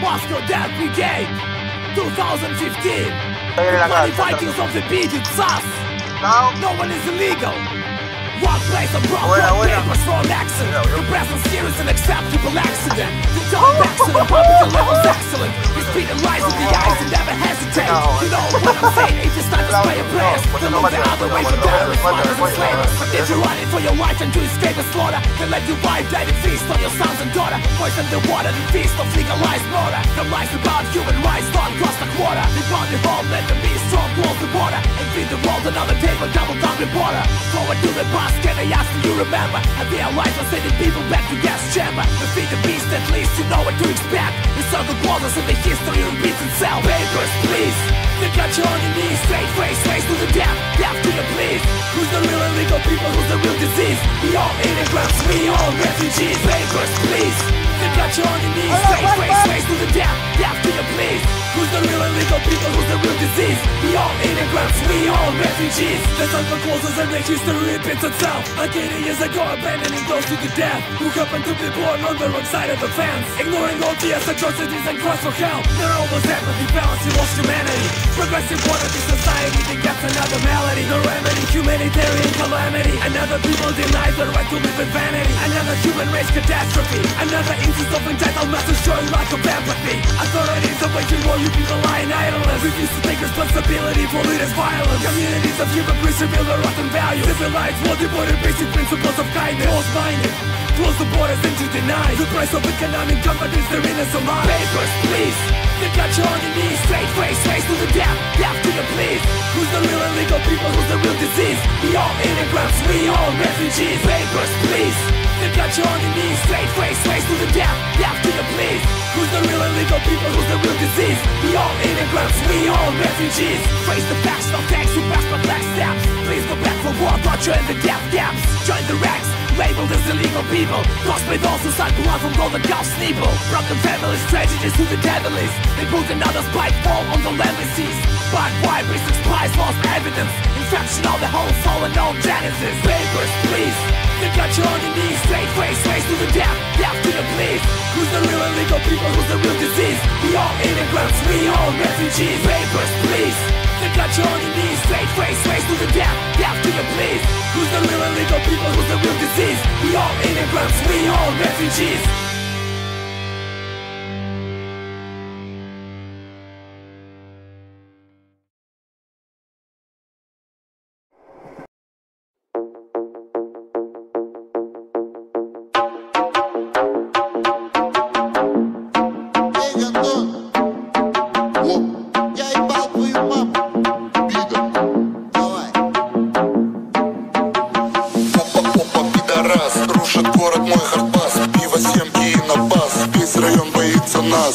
Moscow Death Brigade? 2015 Tayo Bloody. Vikings of the beat, it's us. Now, No one is illegal. One place of broad wala. papers for an accident. The present serious and acceptable accident. The top accident, public level's excellent. We speed and rise in the eyes and never hesitate. You know what I'm saying, if you start to spray your prayers Then look the other way for terrorists, mothers and slavers But if you're it for your life and to escape the slaughter? Then let your wife die and feast on your sons and daughter Poison the water, the feast of legalized murder. The lies about human rights don't cross the quarter. They found your home, let them be strong, close the border And feed the world another table, double down reporter Forward to the past, can I ask you remember? And they are life sending people back to gas chamber. Feed the beast, at least you know what to expect. The circle closes and the history repeats itself Papers, Think got your enemies Straight face, race to the death Death to the please Who's the real illegal people, who's the real disease? We all immigrants, we all refugees. Papers, please. Think got your enemies Straight face, race to the death immigrants, we all refugees. The circle closes and make history repeats itself. Like 80 years ago, abandoning those to the death. Who happened to be born on the wrong side of the fence? Ignoring all the atrocities and cries for help. They're almost empathy, balance, you lost humanity. Progressive wannabe society that gets another malady No remedy, humanitarian calamity. Another people denied the right to live in vanity. Another human race catastrophe. Another instance of entitlement to showing lack of empathy Are waging war, you people lie in idleness Refuse to take responsibility for leaders' violence. Communities of human reveal their rotten values. Civil rights, well devoted basic principles of kindness. Close-minded Close the borders and to deny. The price of economic companies, their innocent lives Papers, please. Think got you on your enemies Straight face, race to the death Death to the please Who's the real illegal people, who's the real disease? We all immigrants, we all refugees. Papers, please. Think got you on your enemies Straight face, race to the death Death to the please Who's the real illegal people, who's the disease? We all immigrants, we all refugees. Face the facts, no thanks, you pass my black steps Please go back for war, torture and the death camps Join the ranks labeled as illegal people. Lost by those who suck blood from Golden Gulf Sneeble Broken families, tragedies to the deadlies They put another spike fall on the landless seas. But why recent spies lost evidence. Infection of the whole fallen known genesis. Papers, please. Think got you on your enemies Straight face, race to the death. Death to the please Who's the real illegal people, who's the real disease? We all immigrants, we all refugees Papers, please. Think got your enemies Straight face, race to the death Death to the please Who's the real illegal people, who's the real disease? We all immigrants, we all refugees Весь район боится нас